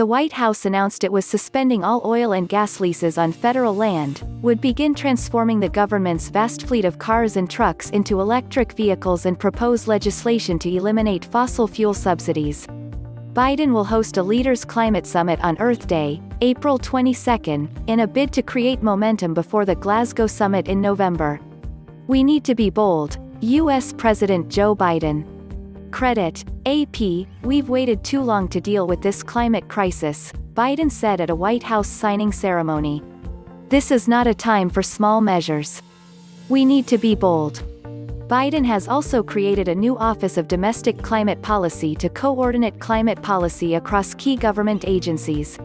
the White House announced it was suspending all oil and gas leases on federal land, would begin transforming the government's vast fleet of cars and trucks into electric vehicles and propose legislation to eliminate fossil fuel subsidies. Biden will host a Leaders Climate Summit on Earth Day, April 22, in a bid to create momentum before the Glasgow Summit in November. We need to be bold, U.S. President Joe Biden. Credit, AP, we've waited too long to deal with this climate crisis, Biden said at a White House signing ceremony. This is not a time for small measures. We need to be bold. Biden has also created a new Office of Domestic Climate Policy to coordinate climate policy across key government agencies.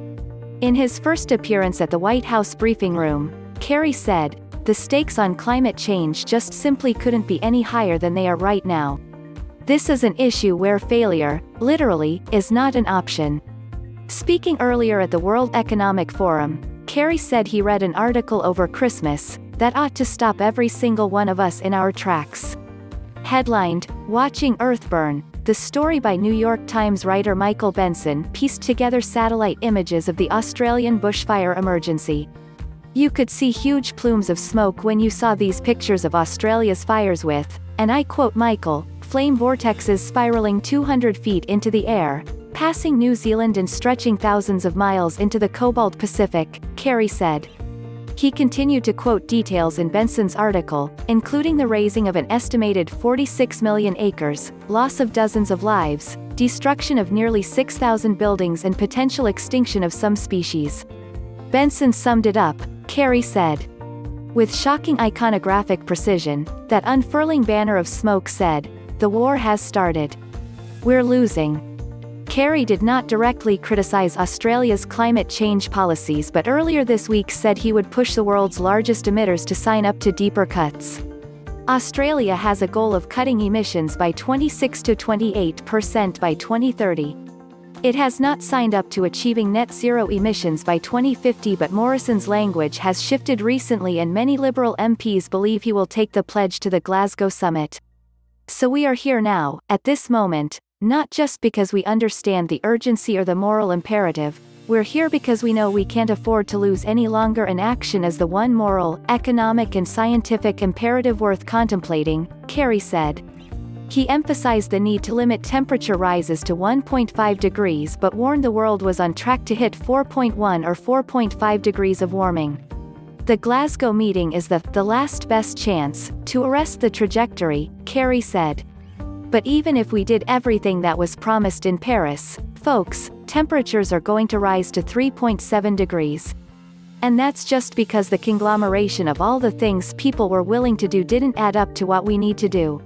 In his first appearance at the White House briefing room, Kerry said, the stakes on climate change just simply couldn't be any higher than they are right now. This is an issue where failure, literally, is not an option. Speaking earlier at the World Economic Forum, Kerry said he read an article over Christmas that ought to stop every single one of us in our tracks. Headlined, Watching Earth Burn, the story by New York Times writer Michael Benson pieced together satellite images of the Australian bushfire emergency. You could see huge plumes of smoke when you saw these pictures of Australia's fires with, and I quote Michael, flame vortexes spiraling 200 feet into the air, passing New Zealand and stretching thousands of miles into the cobalt Pacific, Kerry said. He continued to quote details in Benson's article, including the razing of an estimated 46 million acres, loss of dozens of lives, destruction of nearly 6,000 buildings and potential extinction of some species. Benson summed it up, Kerry said. With shocking iconographic precision, that unfurling banner of smoke said, the war has started. We're losing. Kerry did not directly criticize Australia's climate change policies but earlier this week said he would push the world's largest emitters to sign up to deeper cuts. Australia has a goal of cutting emissions by 26 to 28% by 2030. It has not signed up to achieving net zero emissions by 2050 but Morrison's language has shifted recently and many Liberal MPs believe he will take the pledge to the Glasgow summit. So we are here now, at this moment, not just because we understand the urgency or the moral imperative, we're here because we know we can't afford to lose any longer and action as the one moral, economic and scientific imperative worth contemplating, Kerry said. He emphasized the need to limit temperature rises to 1.5 degrees but warned the world was on track to hit 4.1 or 4.5 degrees of warming. The Glasgow meeting is the, the last best chance, to arrest the trajectory, Kerry said. But even if we did everything that was promised in Paris, folks, temperatures are going to rise to 3.7 degrees. And that's just because the conglomeration of all the things people were willing to do didn't add up to what we need to do.